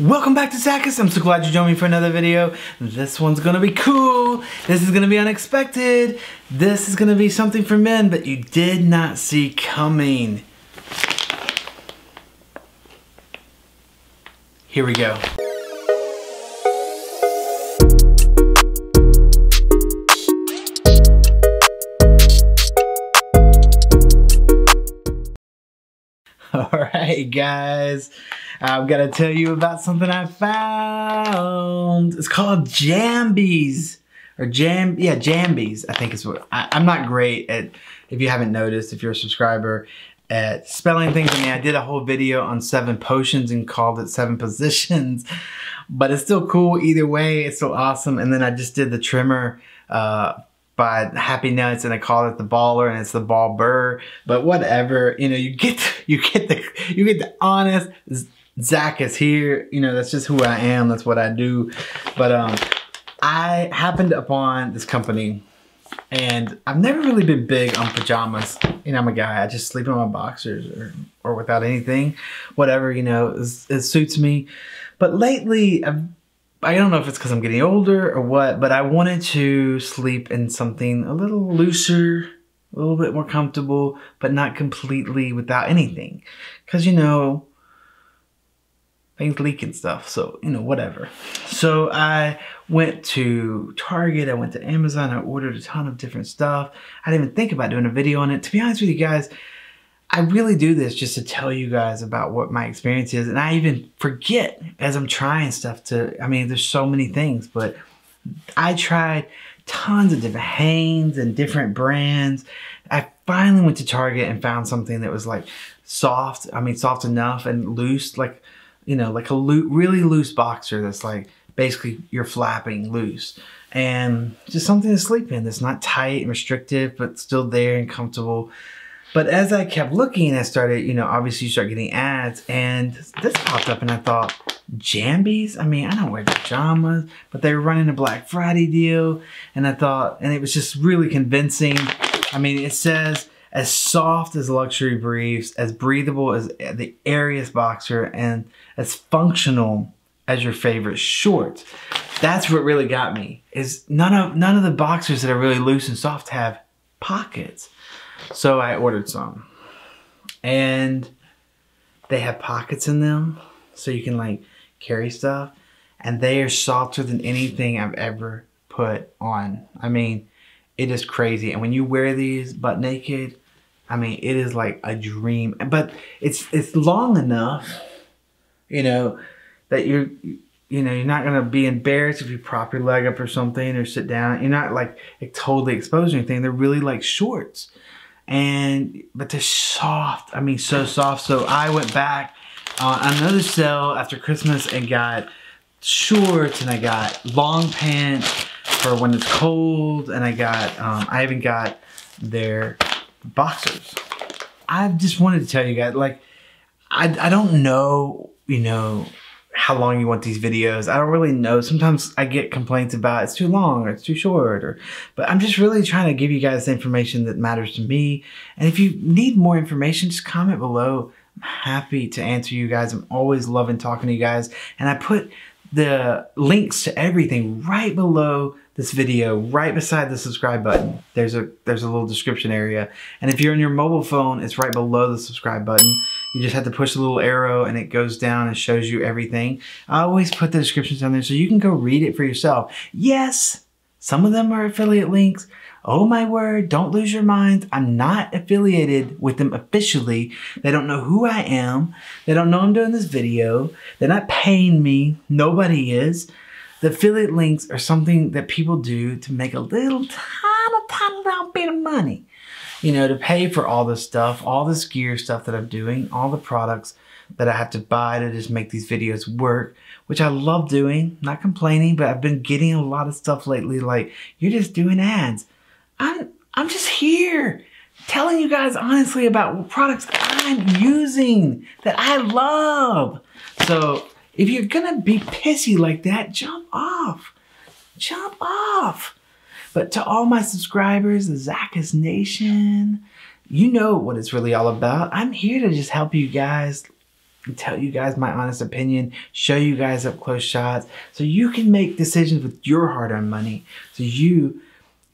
Welcome back to Zachus. I'm so glad you joined me for another video. This one's gonna be cool. This is gonna be unexpected. This is gonna be something for men that you did not see coming. Here we go. Alright guys, I've got to tell you about something I found. It's called Jambys. Or Jam, yeah, Jambys, I think is what, I, I'm not great at, if you haven't noticed, if you're a subscriber, at spelling things. I mean, I did a whole video on seven potions and called it seven positions, but it's still cool either way. It's still awesome. And then I just did the trimmer uh, by Happy Nuts and I called it the baller and it's the ball burr, but whatever, you know, you get, you get the, you get the honest, Zach is here, you know, that's just who I am. That's what I do. But, um, I happened upon this company and I've never really been big on pajamas. You know, I'm a guy, I just sleep in my boxers or, or without anything, whatever, you know, it, it suits me. But lately, I've I don't know if it's because I'm getting older or what, but I wanted to sleep in something a little looser, a little bit more comfortable, but not completely without anything. Because, you know, things leak and stuff. So, you know, whatever. So I went to Target, I went to Amazon, I ordered a ton of different stuff. I didn't even think about doing a video on it. To be honest with you guys, I really do this just to tell you guys about what my experience is. And I even forget as I'm trying stuff to, I mean, there's so many things, but I tried tons of different Hanes and different brands. I finally went to Target and found something that was like soft. I mean, soft enough and loose, like, you know, like a really loose boxer that's like basically you're flapping loose and just something to sleep in that's not tight and restrictive, but still there and comfortable. But as I kept looking, I started, you know, obviously you start getting ads and this popped up and I thought, Jambys? I mean, I don't wear pajamas, but they were running a Black Friday deal. And I thought, and it was just really convincing. I mean, it says, as soft as luxury briefs, as breathable as the airiest boxer, and as functional as your favorite shorts. That's what really got me, is none of, none of the boxers that are really loose and soft have pockets. So I ordered some. And they have pockets in them so you can like carry stuff. And they are softer than anything I've ever put on. I mean, it is crazy. And when you wear these butt naked, I mean, it is like a dream. But it's it's long enough, you know, that you're you know, you're not gonna be embarrassed if you prop your leg up or something or sit down. You're not like, totally exposed or anything. They're really like shorts and but they're soft. I mean, so soft. So I went back on another sale after Christmas and got shorts and I got long pants for when it's cold and I got um, I even got their boxers. I just wanted to tell you guys like I I don't know you know how long you want these videos. I don't really know. Sometimes I get complaints about it's too long or it's too short or but I'm just really trying to give you guys the information that matters to me. And if you need more information, just comment below. I'm happy to answer you guys. I'm always loving talking to you guys. And I put the links to everything right below this video, right beside the subscribe button. There's a there's a little description area. And if you're on your mobile phone, it's right below the subscribe button. You just have to push the little arrow and it goes down and shows you everything. I always put the descriptions down there so you can go read it for yourself. Yes, some of them are affiliate links. Oh my word, don't lose your mind. I'm not affiliated with them officially. They don't know who I am. They don't know I'm doing this video. They're not paying me. Nobody is. The affiliate links are something that people do to make a little tiny, tiny little bit of money you know, to pay for all this stuff, all this gear stuff that I'm doing, all the products that I have to buy to just make these videos work, which I love doing, not complaining, but I've been getting a lot of stuff lately like, you're just doing ads. I'm, I'm just here telling you guys honestly about products I'm using that I love. So if you're gonna be pissy like that, jump off. Jump off. But to all my subscribers, the Zachus Nation, you know what it's really all about. I'm here to just help you guys tell you guys my honest opinion, show you guys up close shots so you can make decisions with your hard earned money. So you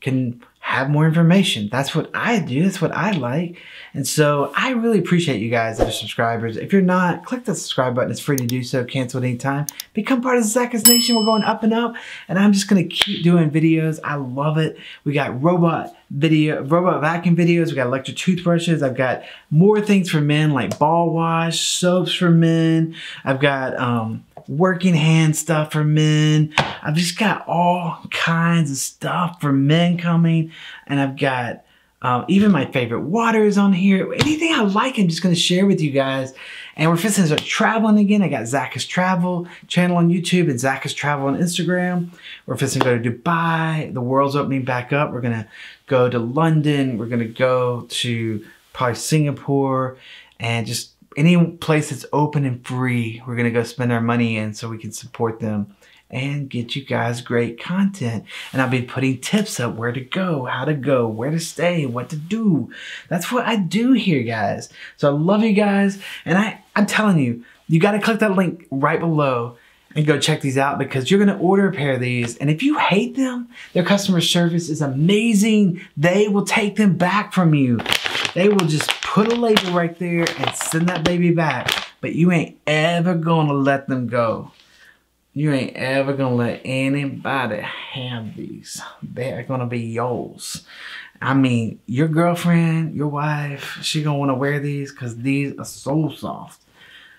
can have more information. That's what I do. That's what I like. And so I really appreciate you guys that are subscribers. If you're not, click the subscribe button. It's free to do so. Cancel at any time. Become part of the Zachus Nation. We're going up and up. And I'm just going to keep doing videos. I love it. We got robot video, robot vacuum videos. We got electric toothbrushes. I've got more things for men like ball wash, soaps for men. I've got um, working hand stuff for men. I've just got all kinds of stuff for men coming. And I've got um, even my favorite waters on here. Anything I like, I'm just going to share with you guys. And we're fixing to start traveling again. I got Zach's Travel channel on YouTube and Zach's Travel on Instagram. We're fixing to go to Dubai. The world's opening back up. We're going to go to London. We're going to go to probably Singapore and just any place that's open and free, we're gonna go spend our money in so we can support them and get you guys great content. And I'll be putting tips up where to go, how to go, where to stay, what to do. That's what I do here, guys. So I love you guys. And I, I'm telling you, you got to click that link right below and go check these out because you're going to order a pair of these. And if you hate them, their customer service is amazing. They will take them back from you. They will just put a label right there and send that baby back. But you ain't ever gonna let them go. You ain't ever gonna let anybody have these. They're gonna be yours. I mean, your girlfriend, your wife, she gonna wanna wear these because these are so soft.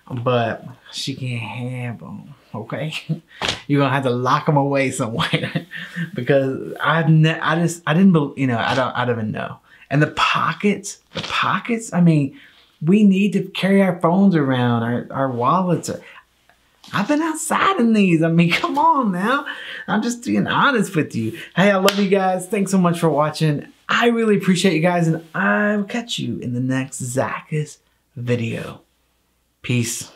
But she can't have them, okay? You're gonna have to lock them away somewhere because I've ne- I just I didn't you know I don't I don't even know. And the pockets, the pockets, I mean, we need to carry our phones around, our, our wallets. I've been outside in these. I mean, come on now. I'm just being honest with you. Hey, I love you guys. Thanks so much for watching. I really appreciate you guys, and I'll catch you in the next Zachus video. Peace.